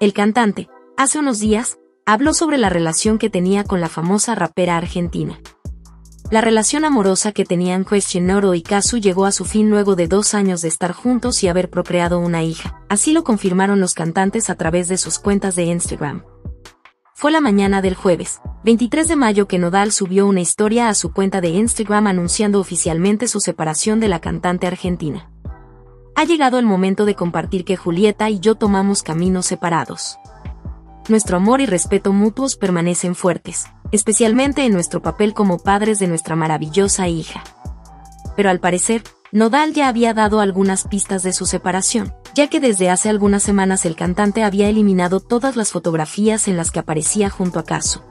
El cantante, hace unos días, habló sobre la relación que tenía con la famosa rapera argentina. La relación amorosa que tenían Question Oro y Kazu llegó a su fin luego de dos años de estar juntos y haber procreado una hija. Así lo confirmaron los cantantes a través de sus cuentas de Instagram. Fue la mañana del jueves, 23 de mayo que Nodal subió una historia a su cuenta de Instagram anunciando oficialmente su separación de la cantante argentina. Ha llegado el momento de compartir que Julieta y yo tomamos caminos separados. Nuestro amor y respeto mutuos permanecen fuertes, especialmente en nuestro papel como padres de nuestra maravillosa hija. Pero al parecer, Nodal ya había dado algunas pistas de su separación, ya que desde hace algunas semanas el cantante había eliminado todas las fotografías en las que aparecía junto a Caso.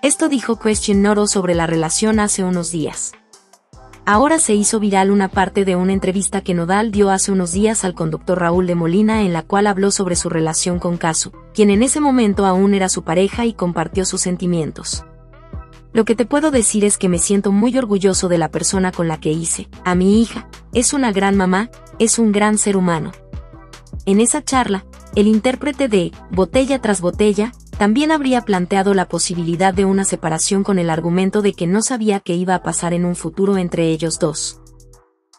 Esto dijo Question Noro sobre la relación hace unos días. Ahora se hizo viral una parte de una entrevista que Nodal dio hace unos días al conductor Raúl de Molina en la cual habló sobre su relación con Casu, quien en ese momento aún era su pareja y compartió sus sentimientos. Lo que te puedo decir es que me siento muy orgulloso de la persona con la que hice, a mi hija, es una gran mamá, es un gran ser humano. En esa charla, el intérprete de Botella tras Botella también habría planteado la posibilidad de una separación con el argumento de que no sabía qué iba a pasar en un futuro entre ellos dos.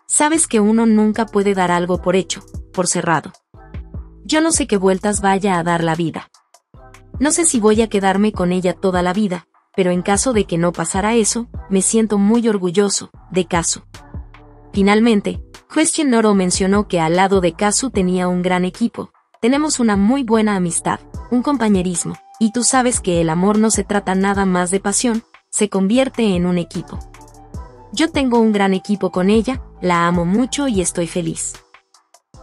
Sabes que uno nunca puede dar algo por hecho, por cerrado. Yo no sé qué vueltas vaya a dar la vida. No sé si voy a quedarme con ella toda la vida, pero en caso de que no pasara eso, me siento muy orgulloso, de Casu. Finalmente, Question Noro mencionó que al lado de Casu tenía un gran equipo, tenemos una muy buena amistad, un compañerismo, y tú sabes que el amor no se trata nada más de pasión, se convierte en un equipo. Yo tengo un gran equipo con ella, la amo mucho y estoy feliz.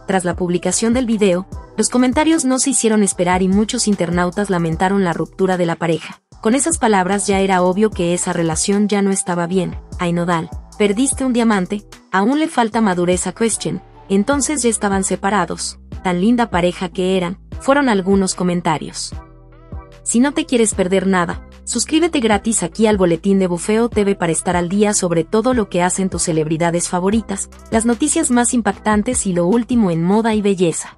Tras la publicación del video, los comentarios no se hicieron esperar y muchos internautas lamentaron la ruptura de la pareja. Con esas palabras ya era obvio que esa relación ya no estaba bien. Ainodal, perdiste un diamante, aún le falta madurez a Question, entonces ya estaban separados, tan linda pareja que eran, fueron algunos comentarios. Si no te quieres perder nada, suscríbete gratis aquí al boletín de Bufeo TV para estar al día sobre todo lo que hacen tus celebridades favoritas, las noticias más impactantes y lo último en moda y belleza.